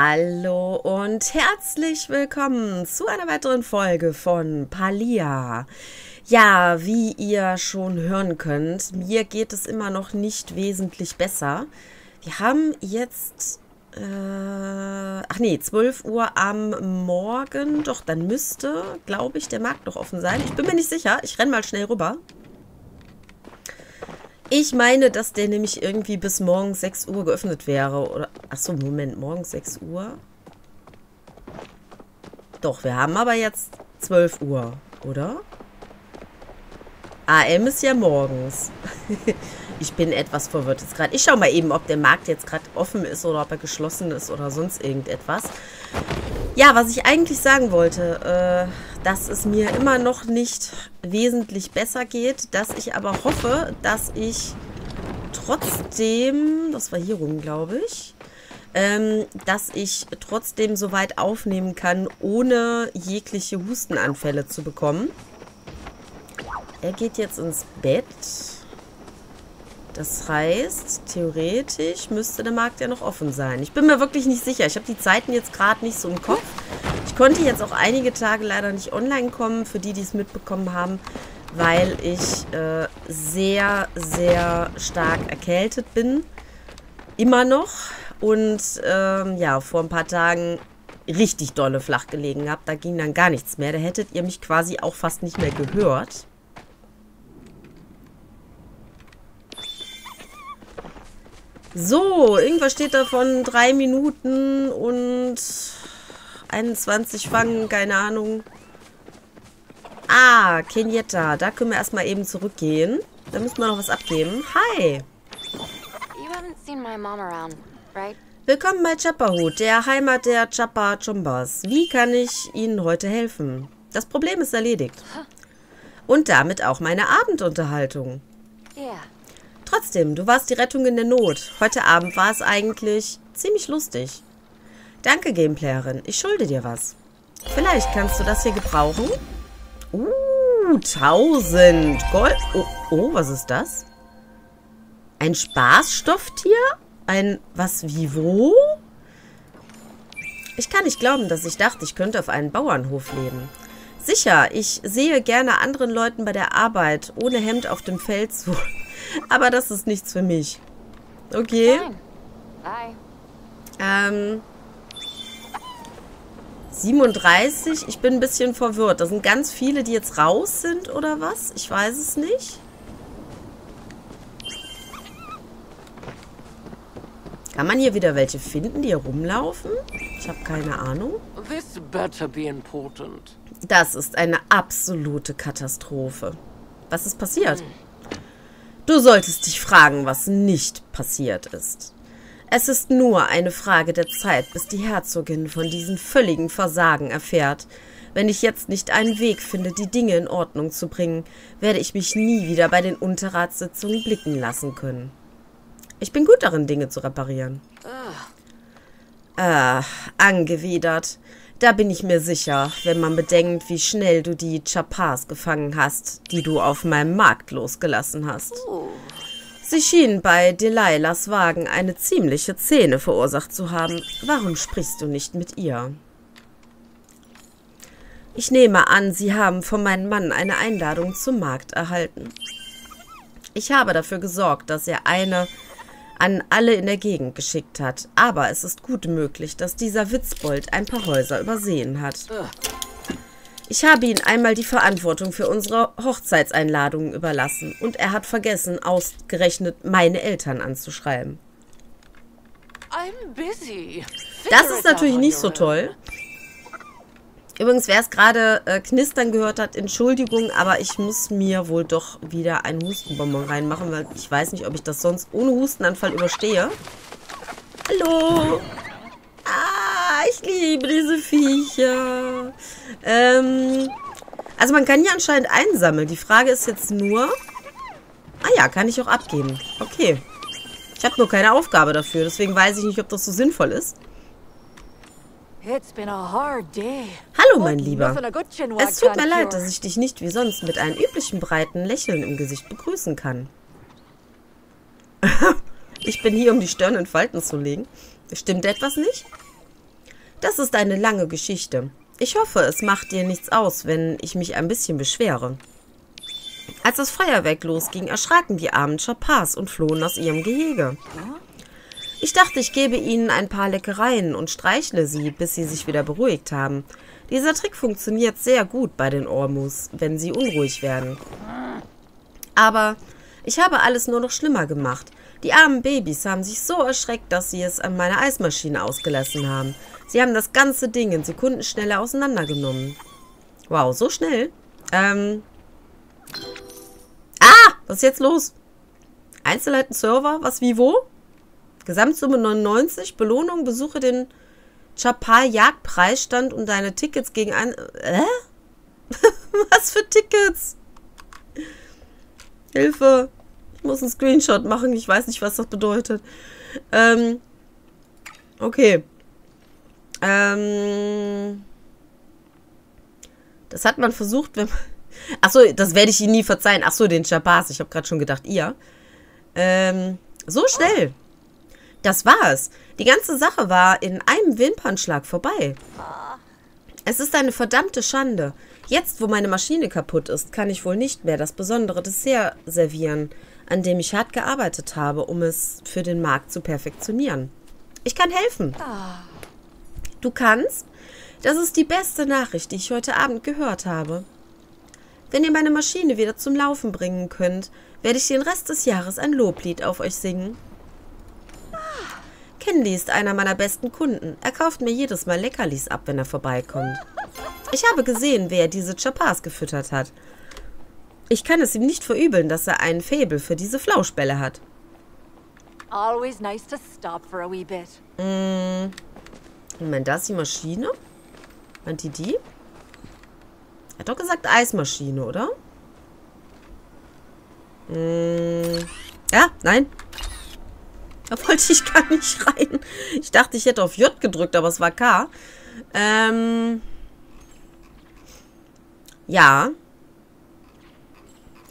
Hallo und herzlich willkommen zu einer weiteren Folge von Palia. Ja, wie ihr schon hören könnt, mir geht es immer noch nicht wesentlich besser. Wir haben jetzt, äh, ach nee, 12 Uhr am Morgen. Doch, dann müsste, glaube ich, der Markt noch offen sein. Ich bin mir nicht sicher. Ich renne mal schnell rüber. Ich meine, dass der nämlich irgendwie bis morgens 6 Uhr geöffnet wäre. Oder, achso, Moment, morgens 6 Uhr? Doch, wir haben aber jetzt 12 Uhr, oder? AM ist ja morgens. ich bin etwas verwirrt jetzt gerade. Ich schaue mal eben, ob der Markt jetzt gerade offen ist oder ob er geschlossen ist oder sonst irgendetwas. Ja, was ich eigentlich sagen wollte, äh, dass es mir immer noch nicht wesentlich besser geht, dass ich aber hoffe, dass ich trotzdem, das war hier rum, glaube ich, ähm, dass ich trotzdem so weit aufnehmen kann, ohne jegliche Hustenanfälle zu bekommen. Er geht jetzt ins Bett. Das heißt, theoretisch müsste der Markt ja noch offen sein. Ich bin mir wirklich nicht sicher. Ich habe die Zeiten jetzt gerade nicht so im Kopf. Konnte jetzt auch einige Tage leider nicht online kommen, für die, die es mitbekommen haben, weil ich äh, sehr, sehr stark erkältet bin. Immer noch. Und ähm, ja, vor ein paar Tagen richtig dolle flach gelegen habe. Da ging dann gar nichts mehr. Da hättet ihr mich quasi auch fast nicht mehr gehört. So, irgendwas steht da von drei Minuten und 21 fangen, keine Ahnung. Ah, Kenyatta. Da können wir erstmal eben zurückgehen. Da müssen wir noch was abgeben. Hi. Willkommen bei Chapahut, der Heimat der Chapa Chumbas. Wie kann ich Ihnen heute helfen? Das Problem ist erledigt. Und damit auch meine Abendunterhaltung. Ja. Trotzdem, du warst die Rettung in der Not. Heute Abend war es eigentlich ziemlich lustig. Danke, Gameplayerin. Ich schulde dir was. Vielleicht kannst du das hier gebrauchen? Uh, 1000 Gold. Oh, oh, was ist das? Ein Spaßstofftier? Ein was, wie, wo? Ich kann nicht glauben, dass ich dachte, ich könnte auf einem Bauernhof leben. Sicher, ich sehe gerne anderen Leuten bei der Arbeit ohne Hemd auf dem Feld zu. Aber das ist nichts für mich. Okay. Ähm. 37. Ich bin ein bisschen verwirrt. Da sind ganz viele, die jetzt raus sind, oder was? Ich weiß es nicht. Kann man hier wieder welche finden, die hier rumlaufen? Ich habe keine Ahnung. Das ist eine absolute Katastrophe. Was ist passiert? Du solltest dich fragen, was nicht passiert ist. Es ist nur eine Frage der Zeit, bis die Herzogin von diesem völligen Versagen erfährt. Wenn ich jetzt nicht einen Weg finde, die Dinge in Ordnung zu bringen, werde ich mich nie wieder bei den Unterratssitzungen blicken lassen können. Ich bin gut darin, Dinge zu reparieren. Ah, angewidert. Da bin ich mir sicher, wenn man bedenkt, wie schnell du die Chapas gefangen hast, die du auf meinem Markt losgelassen hast. Sie schien bei Delilahs Wagen eine ziemliche Szene verursacht zu haben. Warum sprichst du nicht mit ihr? Ich nehme an, Sie haben von meinem Mann eine Einladung zum Markt erhalten. Ich habe dafür gesorgt, dass er eine an alle in der Gegend geschickt hat. Aber es ist gut möglich, dass dieser Witzbold ein paar Häuser übersehen hat. Ich habe ihm einmal die Verantwortung für unsere Hochzeitseinladungen überlassen und er hat vergessen, ausgerechnet meine Eltern anzuschreiben. Das ist natürlich nicht so toll. Übrigens, wer es gerade äh, knistern gehört hat, Entschuldigung, aber ich muss mir wohl doch wieder einen Hustenbonbon reinmachen, weil ich weiß nicht, ob ich das sonst ohne Hustenanfall überstehe. Hallo! Ich liebe diese Viecher. Ähm, also man kann hier anscheinend einsammeln. Die Frage ist jetzt nur... Ah ja, kann ich auch abgeben. Okay. Ich habe nur keine Aufgabe dafür, deswegen weiß ich nicht, ob das so sinnvoll ist. Hallo, mein Lieber. Es tut mir leid, dass ich dich nicht wie sonst mit einem üblichen breiten Lächeln im Gesicht begrüßen kann. ich bin hier, um die Stirn in Falten zu legen. Stimmt etwas nicht? Das ist eine lange Geschichte. Ich hoffe, es macht dir nichts aus, wenn ich mich ein bisschen beschwere. Als das Feuerwerk losging, erschraken die armen Chapars und flohen aus ihrem Gehege. Ich dachte, ich gebe ihnen ein paar Leckereien und streichle sie, bis sie sich wieder beruhigt haben. Dieser Trick funktioniert sehr gut bei den Ormus, wenn sie unruhig werden. Aber ich habe alles nur noch schlimmer gemacht. Die armen Babys haben sich so erschreckt, dass sie es an meiner Eismaschine ausgelassen haben. Sie haben das ganze Ding in Sekundenschnelle auseinandergenommen. Wow, so schnell? Ähm. Ah! Was ist jetzt los? Einzelheiten Server? Was wie wo? Gesamtsumme 99. Belohnung, besuche den Chapar Jagdpreisstand und deine Tickets gegen ein... Äh? Was für Tickets? Hilfe. Ich muss einen Screenshot machen. Ich weiß nicht, was das bedeutet. Ähm. Okay. Ähm. Das hat man versucht, wenn man... Achso, das werde ich Ihnen nie verzeihen. Achso, den Chabas. Ich habe gerade schon gedacht, ihr. Ähm, so schnell. Das war's. Die ganze Sache war in einem Wimpernschlag vorbei. Es ist eine verdammte Schande. Jetzt, wo meine Maschine kaputt ist, kann ich wohl nicht mehr das besondere Dessert servieren, an dem ich hart gearbeitet habe, um es für den Markt zu perfektionieren. Ich kann helfen. Du kannst? Das ist die beste Nachricht, die ich heute Abend gehört habe. Wenn ihr meine Maschine wieder zum Laufen bringen könnt, werde ich den Rest des Jahres ein Loblied auf euch singen. Kenley ist einer meiner besten Kunden. Er kauft mir jedes Mal Leckerlis ab, wenn er vorbeikommt. Ich habe gesehen, wer diese Chapas gefüttert hat. Ich kann es ihm nicht verübeln, dass er einen Faible für diese Flauschbälle hat. Always nice to stop for a wee bit. Mm. Moment, da ist die Maschine? Meint die die? Er hat doch gesagt Eismaschine, oder? Mm. Ja, nein. Da wollte ich gar nicht rein. Ich dachte, ich hätte auf J gedrückt, aber es war K. Ähm. Ja.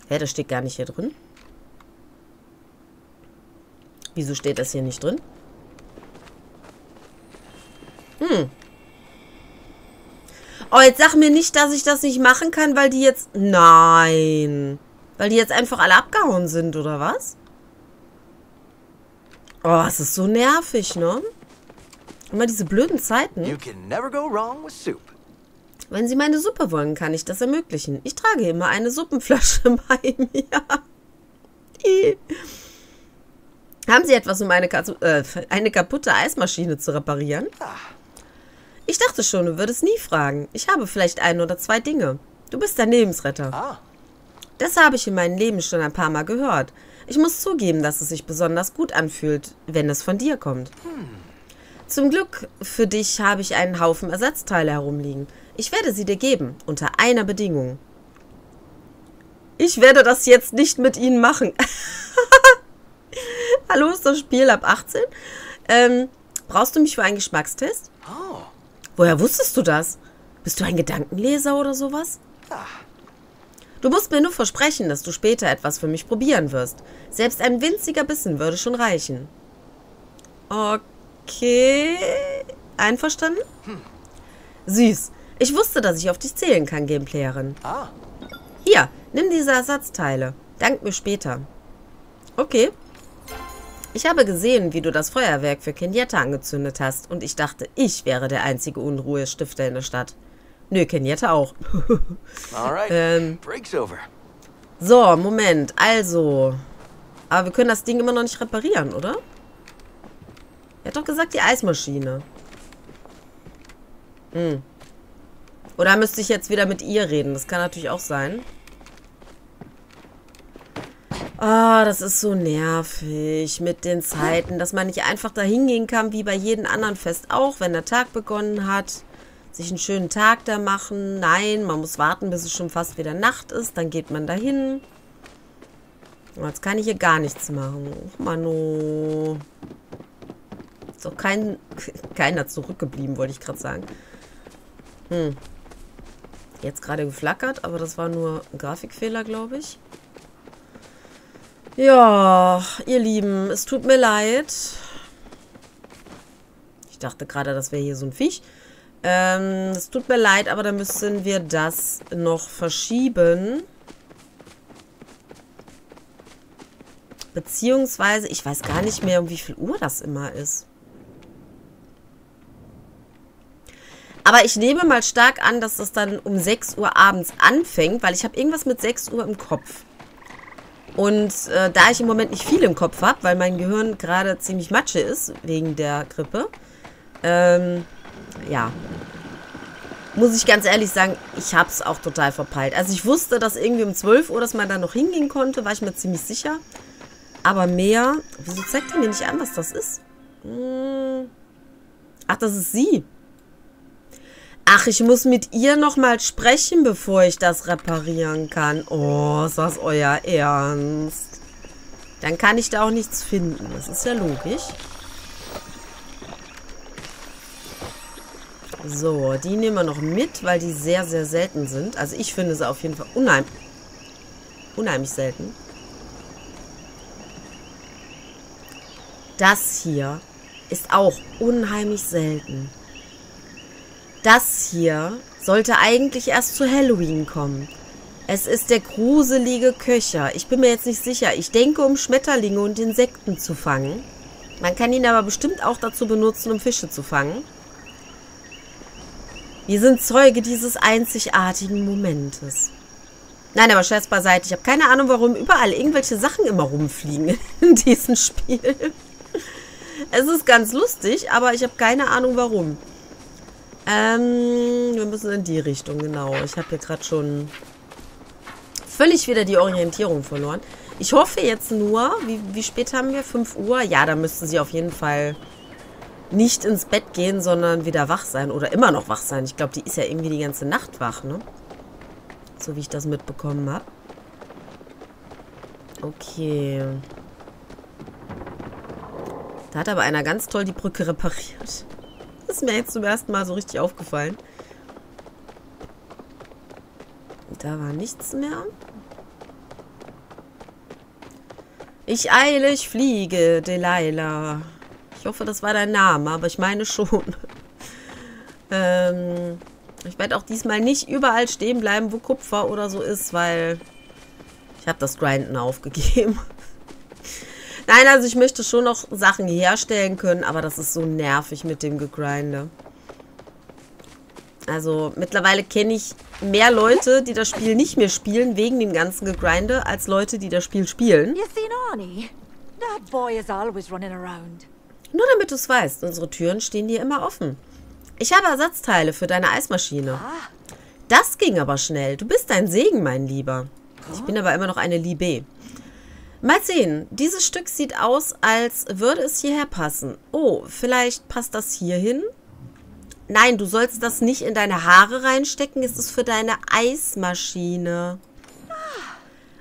Hä, das steht gar nicht hier drin. Wieso steht das hier nicht drin? Hm. Oh, jetzt sag mir nicht, dass ich das nicht machen kann, weil die jetzt... Nein. Weil die jetzt einfach alle abgehauen sind, oder was? Oh, es ist so nervig, ne? Immer diese blöden Zeiten. Wenn Sie meine Suppe wollen, kann ich das ermöglichen. Ich trage immer eine Suppenflasche bei mir. Haben Sie etwas, um eine, äh, eine kaputte Eismaschine zu reparieren? Ich dachte schon, du würdest nie fragen. Ich habe vielleicht ein oder zwei Dinge. Du bist der Lebensretter. Ah. Das habe ich in meinem Leben schon ein paar Mal gehört. Ich muss zugeben, dass es sich besonders gut anfühlt, wenn es von dir kommt. Zum Glück für dich habe ich einen Haufen Ersatzteile herumliegen. Ich werde sie dir geben, unter einer Bedingung. Ich werde das jetzt nicht mit ihnen machen. Hallo, ist das Spiel ab 18? Ähm, brauchst du mich für einen Geschmackstest? Oh. Woher wusstest du das? Bist du ein Gedankenleser oder sowas? Ach. Du musst mir nur versprechen, dass du später etwas für mich probieren wirst. Selbst ein winziger Bissen würde schon reichen. Okay. Einverstanden? Hm. Süß. Ich wusste, dass ich auf dich zählen kann, Gameplayerin. Ah. Hier, nimm diese Ersatzteile. Dank mir später. Okay. Ich habe gesehen, wie du das Feuerwerk für Kenyatta angezündet hast und ich dachte, ich wäre der einzige Unruhestifter in der Stadt. Nö, Kenyatta auch. ähm, so, Moment. Also. Aber wir können das Ding immer noch nicht reparieren, oder? Er hat doch gesagt, die Eismaschine. Hm. Oder müsste ich jetzt wieder mit ihr reden? Das kann natürlich auch sein. Ah, oh, das ist so nervig mit den Zeiten, dass man nicht einfach da hingehen kann, wie bei jedem anderen Fest auch, wenn der Tag begonnen hat sich einen schönen Tag da machen. Nein, man muss warten, bis es schon fast wieder Nacht ist. Dann geht man dahin. Jetzt kann ich hier gar nichts machen. Och, Mano. Ist doch kein, keiner zurückgeblieben, wollte ich gerade sagen. Hm. Jetzt gerade geflackert, aber das war nur ein Grafikfehler, glaube ich. Ja, ihr Lieben, es tut mir leid. Ich dachte gerade, das wäre hier so ein Viech. Ähm, es tut mir leid, aber dann müssen wir das noch verschieben. Beziehungsweise, ich weiß gar nicht mehr, um wie viel Uhr das immer ist. Aber ich nehme mal stark an, dass das dann um 6 Uhr abends anfängt, weil ich habe irgendwas mit 6 Uhr im Kopf. Und äh, da ich im Moment nicht viel im Kopf habe, weil mein Gehirn gerade ziemlich matsche ist, wegen der Grippe, ähm, ja, muss ich ganz ehrlich sagen, ich habe es auch total verpeilt. Also ich wusste, dass irgendwie um 12 Uhr, dass man da noch hingehen konnte, war ich mir ziemlich sicher. Aber mehr, wieso zeigt er mir nicht an, was das ist? Hm. Ach, das ist sie. Ach, ich muss mit ihr nochmal sprechen, bevor ich das reparieren kann. Oh, ist das euer Ernst? Dann kann ich da auch nichts finden. Das ist ja logisch. So, die nehmen wir noch mit, weil die sehr, sehr selten sind. Also ich finde sie auf jeden Fall unheim unheimlich selten. Das hier ist auch unheimlich selten. Das hier sollte eigentlich erst zu Halloween kommen. Es ist der gruselige Köcher. Ich bin mir jetzt nicht sicher. Ich denke, um Schmetterlinge und Insekten zu fangen. Man kann ihn aber bestimmt auch dazu benutzen, um Fische zu fangen. Wir sind Zeuge dieses einzigartigen Momentes. Nein, aber Scherz beiseite. Ich habe keine Ahnung, warum überall irgendwelche Sachen immer rumfliegen in diesem Spiel. Es ist ganz lustig, aber ich habe keine Ahnung, warum. Ähm, wir müssen in die Richtung, genau. Ich habe hier gerade schon völlig wieder die Orientierung verloren. Ich hoffe jetzt nur, wie, wie spät haben wir? 5 Uhr? Ja, da müssten sie auf jeden Fall nicht ins Bett gehen, sondern wieder wach sein. Oder immer noch wach sein. Ich glaube, die ist ja irgendwie die ganze Nacht wach, ne? So wie ich das mitbekommen habe. Okay. Da hat aber einer ganz toll die Brücke repariert. Das ist mir jetzt zum ersten Mal so richtig aufgefallen. Da war nichts mehr. Ich eile, ich fliege, Delilah. Ich hoffe, das war dein Name, aber ich meine schon. ähm, ich werde auch diesmal nicht überall stehen bleiben, wo Kupfer oder so ist, weil ich habe das Grinden aufgegeben. Nein, also ich möchte schon noch Sachen herstellen können, aber das ist so nervig mit dem Gegrinde. Also mittlerweile kenne ich mehr Leute, die das Spiel nicht mehr spielen, wegen dem ganzen Gegrinde, als Leute, die das Spiel spielen. You seen Arnie? That boy is always running around. Nur damit du es weißt, unsere Türen stehen dir immer offen. Ich habe Ersatzteile für deine Eismaschine. Das ging aber schnell. Du bist ein Segen, mein Lieber. Ich bin aber immer noch eine Liebe. Mal sehen. Dieses Stück sieht aus, als würde es hierher passen. Oh, vielleicht passt das hier hin? Nein, du sollst das nicht in deine Haare reinstecken. Es ist für deine Eismaschine.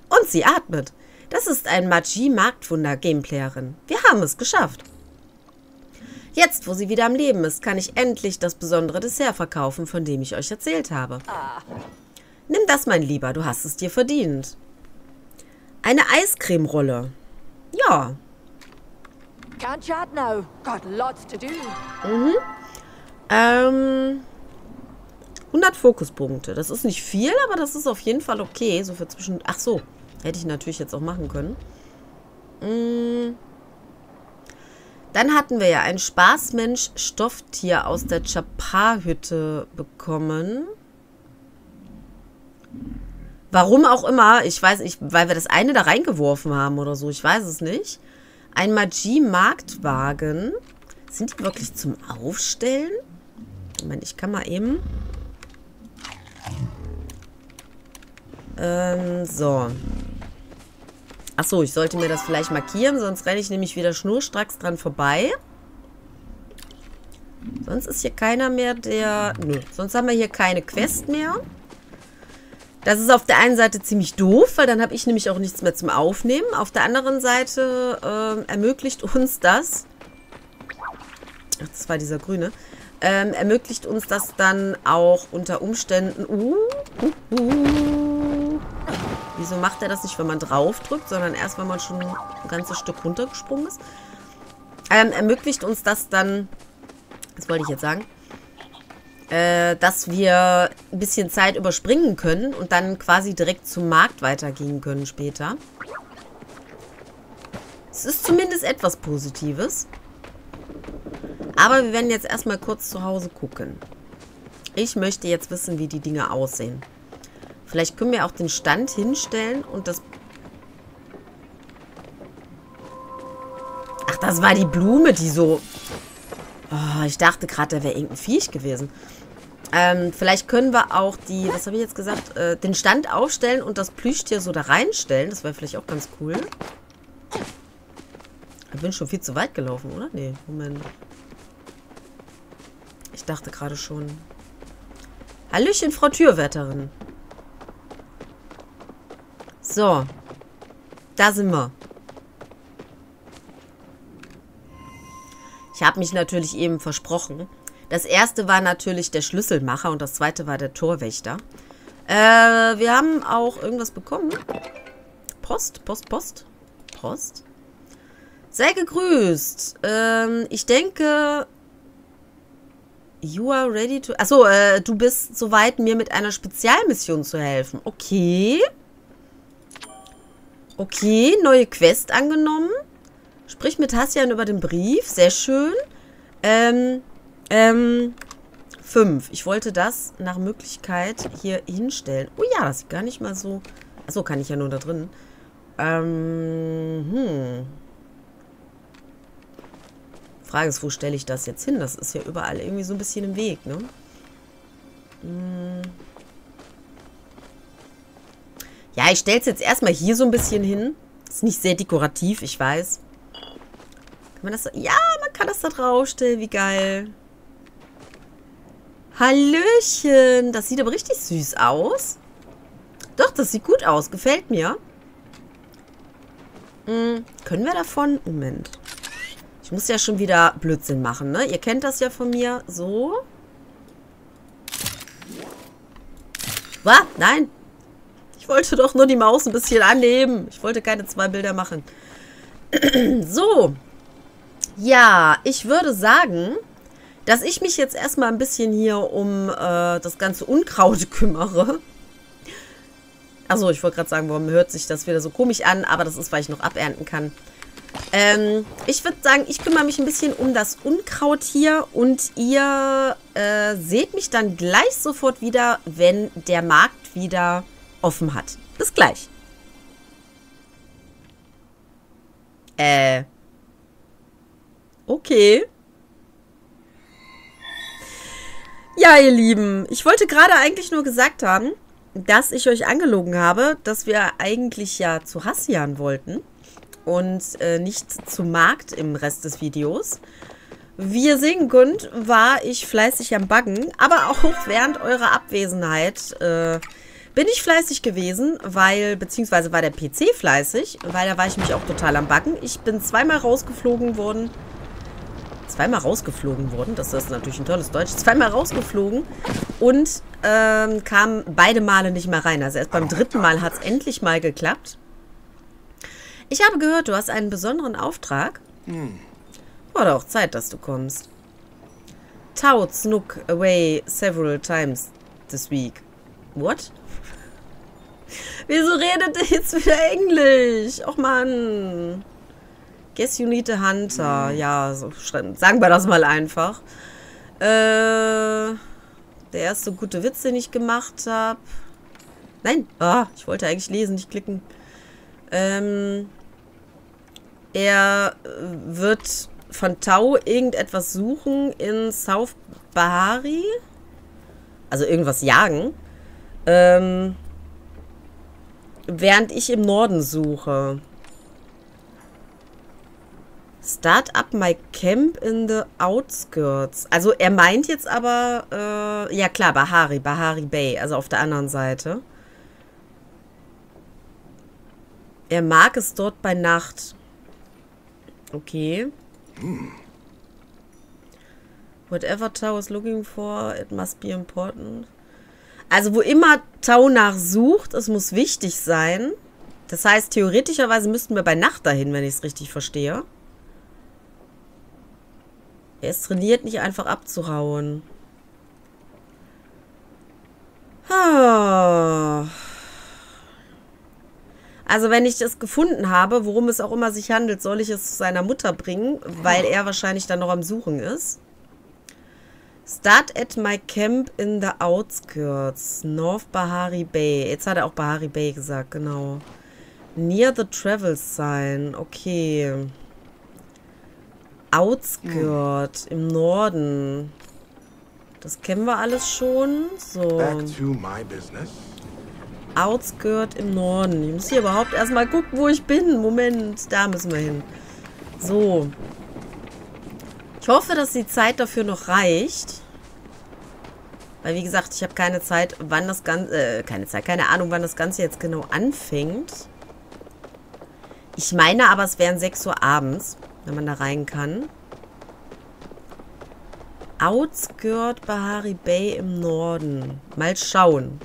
Und sie atmet. Das ist ein Magie-Marktwunder-Gameplayerin. Wir haben es geschafft. Jetzt, wo sie wieder am Leben ist, kann ich endlich das besondere Dessert verkaufen, von dem ich euch erzählt habe. Nimm das, mein Lieber, du hast es dir verdient. Eine Eiscremerolle. Ja. Can't chat now. Got lots to do. Mhm. Ähm, 100 Fokuspunkte. Das ist nicht viel, aber das ist auf jeden Fall okay. So für zwischen... Ach so. Hätte ich natürlich jetzt auch machen können. Mhm. Dann hatten wir ja ein Spaßmensch-Stofftier aus der Chapar-Hütte bekommen. Warum auch immer, ich weiß nicht, weil wir das eine da reingeworfen haben oder so, ich weiß es nicht. Ein Magie-Marktwagen. Sind die wirklich zum Aufstellen? Moment, ich kann mal eben... Ähm, so. Achso, ich sollte mir das vielleicht markieren, sonst renne ich nämlich wieder schnurstracks dran vorbei. Sonst ist hier keiner mehr, der... Nö, sonst haben wir hier keine Quest mehr. Das ist auf der einen Seite ziemlich doof, weil dann habe ich nämlich auch nichts mehr zum Aufnehmen. Auf der anderen Seite äh, ermöglicht uns das... Ach, das war dieser grüne. Ähm, ermöglicht uns das dann auch unter Umständen... Uh, uh, uh, Wieso macht er das nicht, wenn man drauf drückt, sondern erst, wenn man schon ein ganzes Stück runtergesprungen ist? Ähm, ermöglicht uns das dann Das wollte ich jetzt sagen. Äh, dass wir ein bisschen Zeit überspringen können und dann quasi direkt zum Markt weitergehen können später. Es ist zumindest etwas Positives. Aber wir werden jetzt erstmal kurz zu Hause gucken. Ich möchte jetzt wissen, wie die Dinge aussehen. Vielleicht können wir auch den Stand hinstellen und das... Ach, das war die Blume, die so... Oh, ich dachte gerade, da wäre irgendein Viech gewesen. Ähm, vielleicht können wir auch die, was habe ich jetzt gesagt, äh, den Stand aufstellen und das Plüschtier so da reinstellen. Das wäre vielleicht auch ganz cool. Ich bin schon viel zu weit gelaufen, oder? Nee, Moment. Ich dachte gerade schon. Hallöchen, Frau Türwärterin. So. Da sind wir. Ich habe mich natürlich eben versprochen. Das erste war natürlich der Schlüsselmacher und das zweite war der Torwächter. Äh, wir haben auch irgendwas bekommen. Post, Post, Post. Post. Sei gegrüßt. Ähm, ich denke, You are ready to... Achso, äh, du bist soweit, mir mit einer Spezialmission zu helfen. Okay. Okay, neue Quest angenommen. Sprich mit Hassian über den Brief. Sehr schön. Ähm, ähm, fünf. Ich wollte das nach Möglichkeit hier hinstellen. Oh ja, das sieht gar nicht mal so... Achso, kann ich ja nur da drin. Ähm, hm... Frage ist, wo stelle ich das jetzt hin? Das ist ja überall irgendwie so ein bisschen im Weg, ne? Hm. Ja, ich stelle es jetzt erstmal hier so ein bisschen hin. Ist nicht sehr dekorativ, ich weiß. Kann man das... Ja, man kann das da draufstellen. Wie geil. Hallöchen. Das sieht aber richtig süß aus. Doch, das sieht gut aus. Gefällt mir. Hm, können wir davon... Moment. Ich muss ja schon wieder Blödsinn machen, ne? Ihr kennt das ja von mir. So. Was? Nein. Ich wollte doch nur die Maus ein bisschen annehmen. Ich wollte keine zwei Bilder machen. so. Ja, ich würde sagen, dass ich mich jetzt erstmal ein bisschen hier um äh, das ganze Unkraut kümmere. Achso, ich wollte gerade sagen, warum hört sich das wieder so komisch an, aber das ist, weil ich noch abernten kann. Ähm, ich würde sagen, ich kümmere mich ein bisschen um das Unkraut hier und ihr äh, seht mich dann gleich sofort wieder, wenn der Markt wieder offen hat. Bis gleich. Äh. Okay. Ja, ihr Lieben, ich wollte gerade eigentlich nur gesagt haben, dass ich euch angelogen habe, dass wir eigentlich ja zu Hassian wollten und äh, nicht zum Markt im Rest des Videos. Wie ihr sehen könnt, war ich fleißig am Baggen, aber auch während eurer Abwesenheit äh, bin ich fleißig gewesen, weil, beziehungsweise war der PC fleißig, weil da war ich mich auch total am Baggen. Ich bin zweimal rausgeflogen worden. Zweimal rausgeflogen worden, das ist natürlich ein tolles Deutsch. Zweimal rausgeflogen und ähm, kam beide Male nicht mehr rein. Also erst beim dritten Mal hat es endlich mal geklappt. Ich habe gehört, du hast einen besonderen Auftrag. Hm. Wurde auch Zeit, dass du kommst. Tout snook away several times this week. What? Wieso redet ihr jetzt wieder Englisch? Och Mann. Guess you need a hunter. Hm. Ja, so, sagen wir das mal einfach. Äh, der erste gute Witz, den ich gemacht habe. Nein, ah, ich wollte eigentlich lesen, nicht klicken. Ähm, er wird von Tau irgendetwas suchen in South Bahari. Also irgendwas jagen. Ähm, während ich im Norden suche. Start up my camp in the outskirts. Also er meint jetzt aber, äh, ja klar, Bahari, Bahari Bay, also auf der anderen Seite. Er mag es dort bei Nacht. Okay. Whatever Tau is looking for, it must be important. Also wo immer Tau nachsucht, es muss wichtig sein. Das heißt, theoretischerweise müssten wir bei Nacht dahin, wenn ich es richtig verstehe. Er ist trainiert, nicht einfach abzuhauen. Also wenn ich das gefunden habe, worum es auch immer sich handelt, soll ich es seiner Mutter bringen, weil er wahrscheinlich dann noch am Suchen ist. Start at my camp in the outskirts, North Bahari Bay. Jetzt hat er auch Bahari Bay gesagt, genau. Near the travel sign, okay. Outskirt, im Norden. Das kennen wir alles schon. So. Outskirt im Norden. Ich muss hier überhaupt erstmal gucken, wo ich bin. Moment, da müssen wir hin. So. Ich hoffe, dass die Zeit dafür noch reicht. Weil, wie gesagt, ich habe keine Zeit, wann das Ganze... Äh, keine Zeit, keine Ahnung, wann das Ganze jetzt genau anfängt. Ich meine aber, es wären 6 Uhr abends, wenn man da rein kann. Outskirt Bahari Bay im Norden. Mal schauen.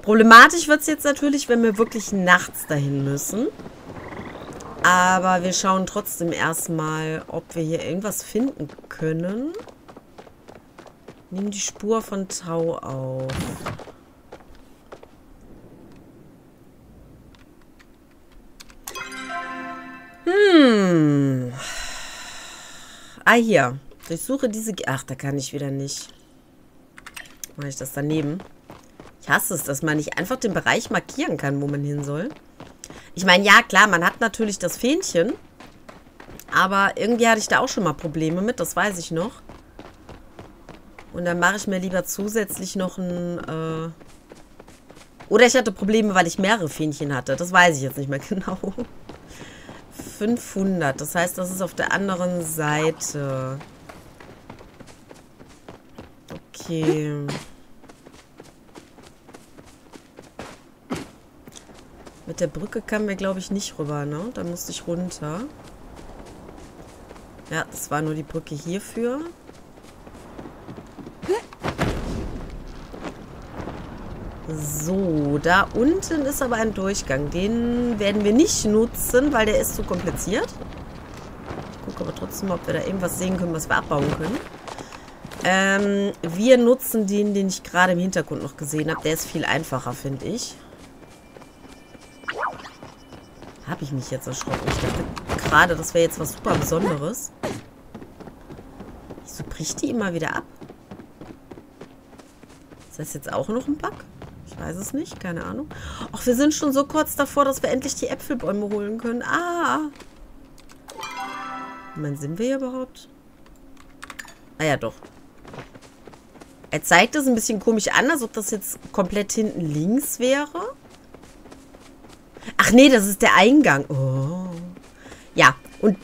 Problematisch wird es jetzt natürlich, wenn wir wirklich nachts dahin müssen. Aber wir schauen trotzdem erstmal, ob wir hier irgendwas finden können. Nimm die Spur von Tau auf. Hm. Ah, hier. Durchsuche diese... Ach, da kann ich wieder nicht. Mache ich das daneben? Ich hasse es, dass man nicht einfach den Bereich markieren kann, wo man hin soll. Ich meine, ja, klar, man hat natürlich das Fähnchen. Aber irgendwie hatte ich da auch schon mal Probleme mit, das weiß ich noch. Und dann mache ich mir lieber zusätzlich noch ein... Äh Oder ich hatte Probleme, weil ich mehrere Fähnchen hatte. Das weiß ich jetzt nicht mehr genau. 500, das heißt, das ist auf der anderen Seite. Okay. Mit der Brücke kamen wir, glaube ich, nicht rüber, ne? Da musste ich runter. Ja, das war nur die Brücke hierfür. So, da unten ist aber ein Durchgang. Den werden wir nicht nutzen, weil der ist zu kompliziert. Ich gucke aber trotzdem, ob wir da irgendwas sehen können, was wir abbauen können. Ähm, wir nutzen den, den ich gerade im Hintergrund noch gesehen habe. Der ist viel einfacher, finde ich. Ich mich jetzt erschrocken. Ich dachte gerade, das wäre jetzt was super Besonderes. Wieso bricht die immer wieder ab? Ist das jetzt auch noch ein Bug? Ich weiß es nicht, keine Ahnung. Ach, wir sind schon so kurz davor, dass wir endlich die Äpfelbäume holen können. Ah! Moment, sind wir hier überhaupt? Ah ja, doch. Er zeigt das ein bisschen komisch an, als ob das jetzt komplett hinten links wäre. Nee, das ist der Eingang. Oh. Ja, und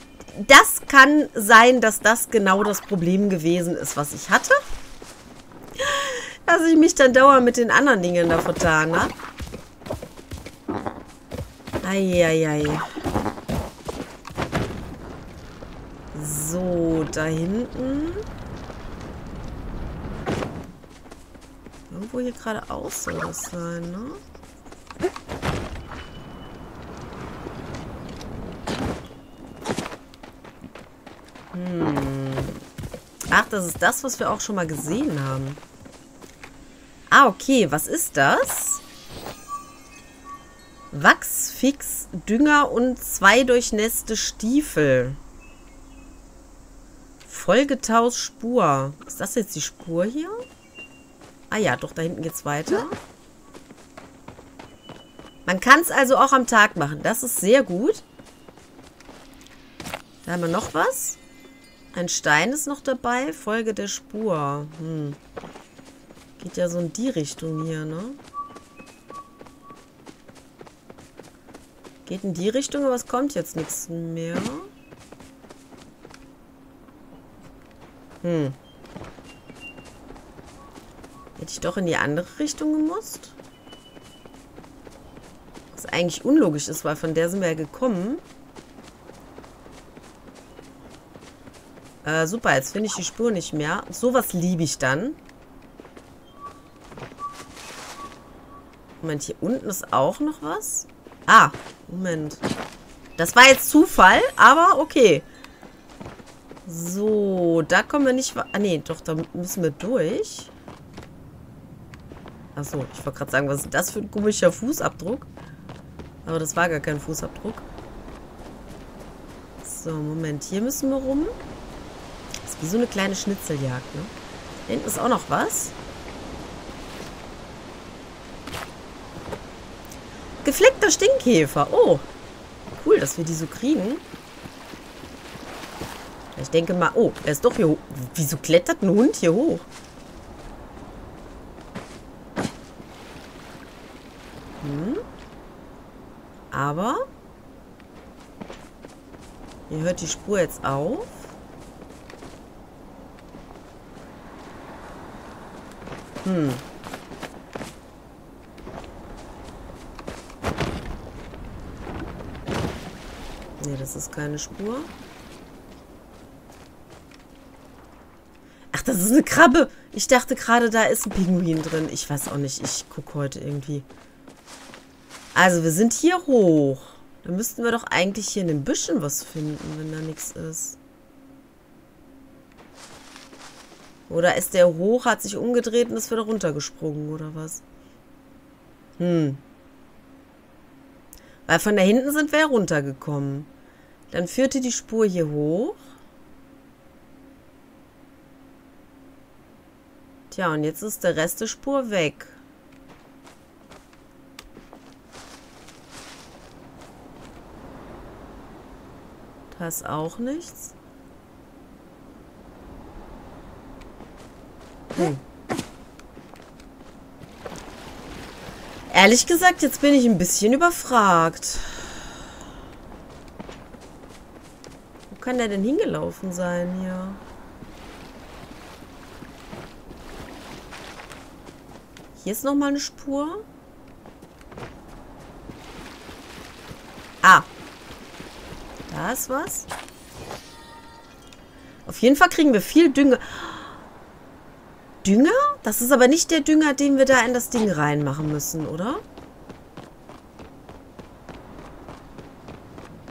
das kann sein, dass das genau das Problem gewesen ist, was ich hatte. Dass ich mich dann dauernd mit den anderen Dingen da vertan habe. Eieiei. So, da hinten. Irgendwo hier geradeaus soll das sein, ne? Ach, das ist das, was wir auch schon mal gesehen haben. Ah, okay. Was ist das? Wachsfix, Dünger und zwei durchnässte Stiefel. Vollgetaus Spur. Ist das jetzt die Spur hier? Ah ja, doch, da hinten geht's weiter. Man kann es also auch am Tag machen. Das ist sehr gut. Da haben wir noch was. Ein Stein ist noch dabei. Folge der Spur. Hm. Geht ja so in die Richtung hier, ne? Geht in die Richtung, aber es kommt jetzt nichts mehr. Hm. Hätte ich doch in die andere Richtung gemusst? Was eigentlich unlogisch ist, weil von der sind wir ja gekommen. Äh, super, jetzt finde ich die Spur nicht mehr. Sowas liebe ich dann. Moment, hier unten ist auch noch was. Ah, Moment. Das war jetzt Zufall, aber okay. So, da kommen wir nicht... Ah, nee, doch, da müssen wir durch. Achso, ich wollte gerade sagen, was ist das für ein komischer Fußabdruck? Aber das war gar kein Fußabdruck. So, Moment. Hier müssen wir rum. Wie so eine kleine Schnitzeljagd, ne? Hinten ist auch noch was. Gefleckter Stinkkäfer. Oh. Cool, dass wir die so kriegen. Ich denke mal... Oh, er ist doch hier hoch. Wieso klettert ein Hund hier hoch? Hm. Aber... Hier hört die Spur jetzt auf. Hm. Nee, das ist keine Spur. Ach, das ist eine Krabbe. Ich dachte gerade, da ist ein Pinguin drin. Ich weiß auch nicht. Ich gucke heute irgendwie. Also, wir sind hier hoch. Dann müssten wir doch eigentlich hier in den Büschen was finden, wenn da nichts ist. Oder ist der hoch, hat sich umgedreht und ist wieder runtergesprungen, oder was? Hm. Weil von da hinten sind wir runtergekommen. Dann führte die Spur hier hoch. Tja, und jetzt ist der Rest der Spur weg. Da ist auch nichts. Hm. Ehrlich gesagt, jetzt bin ich ein bisschen überfragt. Wo kann der denn hingelaufen sein hier? Hier ist nochmal eine Spur. Ah, da ist was. Auf jeden Fall kriegen wir viel Dünger. Dünger? Das ist aber nicht der Dünger, den wir da in das Ding reinmachen müssen, oder?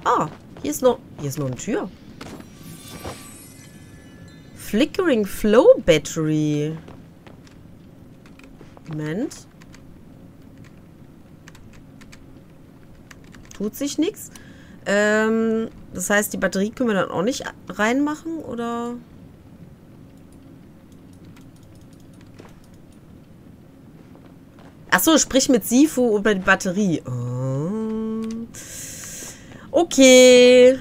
Ah, hier ist noch, hier ist noch eine Tür. Flickering Flow Battery. Moment. Tut sich nichts. Ähm, das heißt, die Batterie können wir dann auch nicht reinmachen, oder? Achso, sprich mit Sifu über die Batterie. Oh. Okay.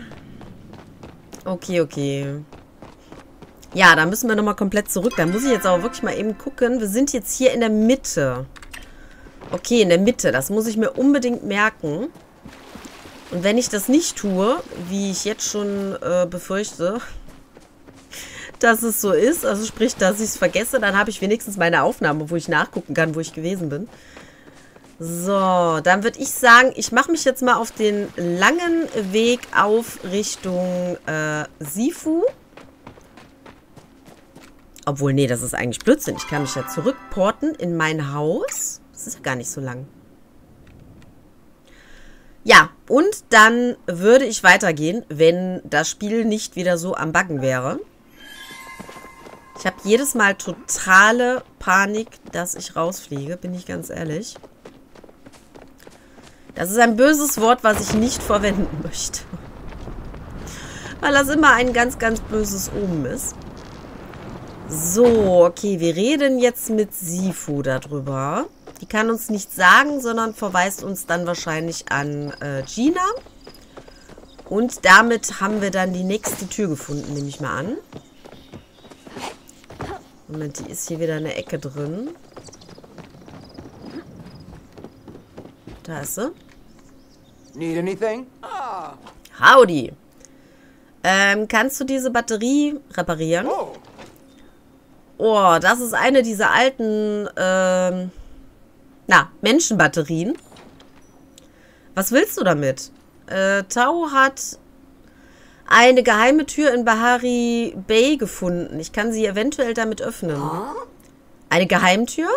Okay, okay. Ja, da müssen wir nochmal komplett zurück. Da muss ich jetzt aber wirklich mal eben gucken. Wir sind jetzt hier in der Mitte. Okay, in der Mitte. Das muss ich mir unbedingt merken. Und wenn ich das nicht tue, wie ich jetzt schon äh, befürchte, dass es so ist, also sprich, dass ich es vergesse, dann habe ich wenigstens meine Aufnahme, wo ich nachgucken kann, wo ich gewesen bin. So, dann würde ich sagen, ich mache mich jetzt mal auf den langen Weg auf Richtung äh, Sifu. Obwohl, nee, das ist eigentlich Blödsinn. Ich kann mich ja zurückporten in mein Haus. Das ist ja gar nicht so lang. Ja, und dann würde ich weitergehen, wenn das Spiel nicht wieder so am Buggen wäre. Ich habe jedes Mal totale Panik, dass ich rausfliege, bin ich ganz ehrlich. Das ist ein böses Wort, was ich nicht verwenden möchte. Weil das immer ein ganz, ganz böses Omen ist. So, okay, wir reden jetzt mit Sifu darüber. Die kann uns nichts sagen, sondern verweist uns dann wahrscheinlich an äh, Gina. Und damit haben wir dann die nächste Tür gefunden, nehme ich mal an. Moment, die ist hier wieder eine Ecke drin. Da ist sie. Need anything? Howdy. Ähm, kannst du diese Batterie reparieren? Oh. Oh, das ist eine dieser alten, ähm, na, Menschenbatterien. Was willst du damit? Äh, Tau hat eine geheime Tür in Bahari Bay gefunden. Ich kann sie eventuell damit öffnen. Eine Geheimtür?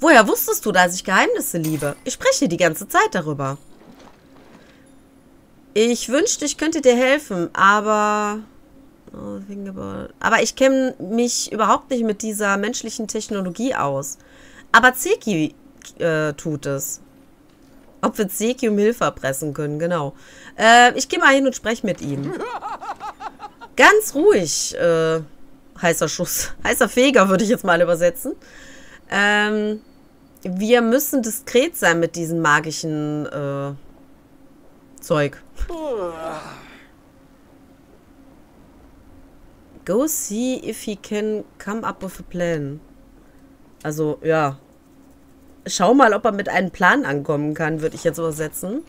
Woher wusstest du, dass ich Geheimnisse liebe? Ich spreche die ganze Zeit darüber. Ich wünschte, ich könnte dir helfen, aber Aber ich kenne mich überhaupt nicht mit dieser menschlichen Technologie aus. Aber Zeki äh, tut es. Ob wir Zeki um Hilfe erpressen können, genau. Äh, ich gehe mal hin und spreche mit ihm. Ganz ruhig, äh, heißer Schuss. Heißer Feger würde ich jetzt mal übersetzen. Ähm, wir müssen diskret sein mit diesem magischen äh, Zeug. Go see if he can come up with a plan. Also, ja. Schau mal, ob er mit einem Plan ankommen kann, würde ich jetzt übersetzen.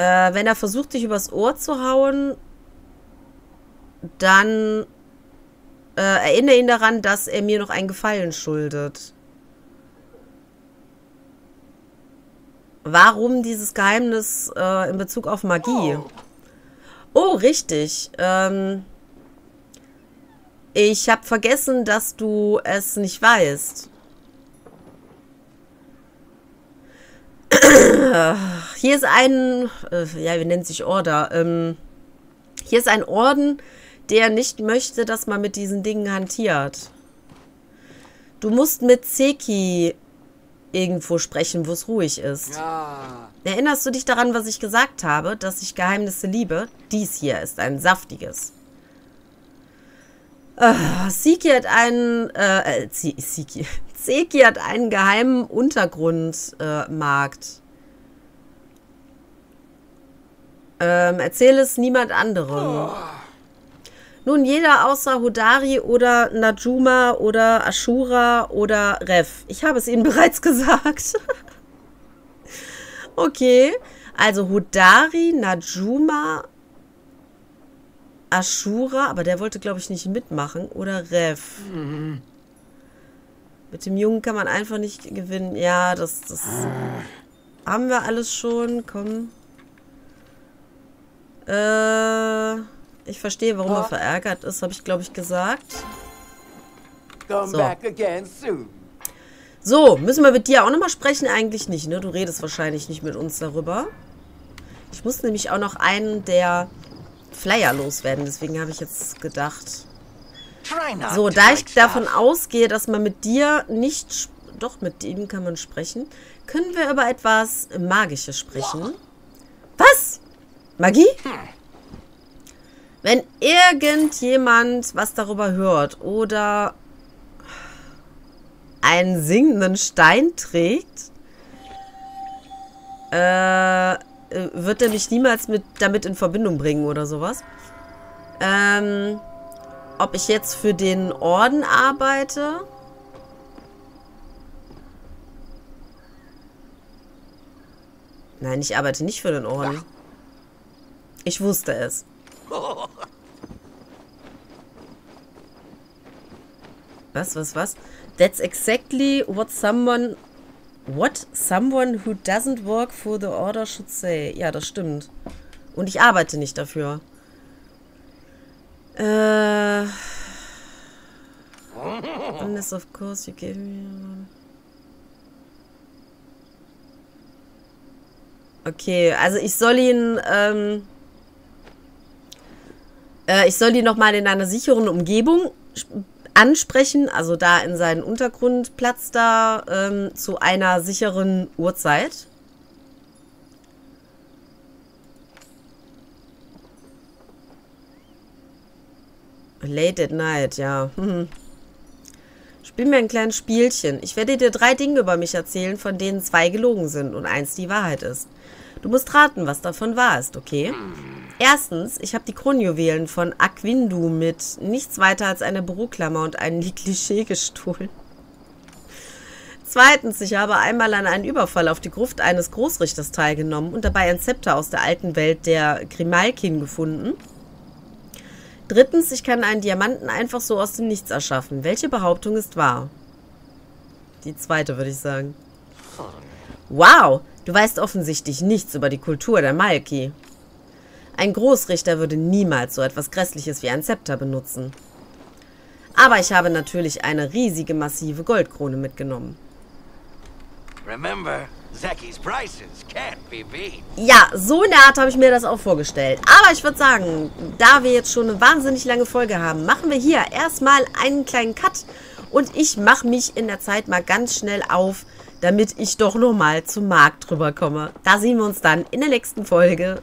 Äh, wenn er versucht, dich übers Ohr zu hauen, dann äh, erinnere ihn daran, dass er mir noch einen Gefallen schuldet. Warum dieses Geheimnis äh, in Bezug auf Magie? Oh, oh richtig. Ähm, ich habe vergessen, dass du es nicht weißt. Hier ist ein, äh, ja, wie nennt sich Order? Ähm, hier ist ein Orden, der nicht möchte, dass man mit diesen Dingen hantiert. Du musst mit Seki irgendwo sprechen, wo es ruhig ist. Ja. Erinnerst du dich daran, was ich gesagt habe, dass ich Geheimnisse liebe? Dies hier ist ein saftiges. Uh, Siki hat einen, äh, Siki, Seki hat einen geheimen Untergrundmarkt. Äh, ähm, erzähl es niemand anderem. Oh. Nun, jeder außer Hodari oder Najuma oder Ashura oder Rev. Ich habe es Ihnen bereits gesagt. okay. Also Hodari, Najuma, Ashura, aber der wollte, glaube ich, nicht mitmachen. Oder Rev. Mhm. Mit dem Jungen kann man einfach nicht gewinnen. Ja, das, das haben wir alles schon. Komm. Äh... Ich verstehe, warum er verärgert ist, habe ich, glaube ich, gesagt. So. so, müssen wir mit dir auch nochmal sprechen? Eigentlich nicht, ne? Du redest wahrscheinlich nicht mit uns darüber. Ich muss nämlich auch noch einen der Flyer loswerden, deswegen habe ich jetzt gedacht... So, da ich davon ausgehe, dass man mit dir nicht... Doch, mit ihm kann man sprechen. Können wir über etwas Magisches sprechen? Was? Magie? Hm. Wenn irgendjemand was darüber hört oder einen singenden Stein trägt, äh, wird er mich niemals mit, damit in Verbindung bringen oder sowas. Ähm, ob ich jetzt für den Orden arbeite? Nein, ich arbeite nicht für den Orden. Ich wusste es. Was, was, was? That's exactly what someone... What someone who doesn't work for the order should say. Ja, das stimmt. Und ich arbeite nicht dafür. Äh... Unless of course you gave me... Okay, also ich soll ihn... Ähm äh, ich soll die nochmal in einer sicheren Umgebung ansprechen, also da in seinen Untergrundplatz da ähm, zu einer sicheren Uhrzeit. Late at night, ja. Hm. Spiel mir ein kleines Spielchen. Ich werde dir drei Dinge über mich erzählen, von denen zwei gelogen sind und eins die Wahrheit ist. Du musst raten, was davon wahr ist, okay? Erstens, ich habe die Kronjuwelen von Aquindu mit nichts weiter als einer Büroklammer und einem Klischee gestohlen. Zweitens, ich habe einmal an einem Überfall auf die Gruft eines Großrichters teilgenommen und dabei ein Zepter aus der alten Welt der Grimalkin gefunden. Drittens, ich kann einen Diamanten einfach so aus dem Nichts erschaffen. Welche Behauptung ist wahr? Die zweite, würde ich sagen. Wow, Du weißt offensichtlich nichts über die Kultur der Malki. Ein Großrichter würde niemals so etwas Grässliches wie ein Zepter benutzen. Aber ich habe natürlich eine riesige, massive Goldkrone mitgenommen. Remember. Ja, so eine Art habe ich mir das auch vorgestellt. Aber ich würde sagen, da wir jetzt schon eine wahnsinnig lange Folge haben, machen wir hier erstmal einen kleinen Cut. Und ich mache mich in der Zeit mal ganz schnell auf, damit ich doch nochmal zum Markt drüber komme. Da sehen wir uns dann in der nächsten Folge.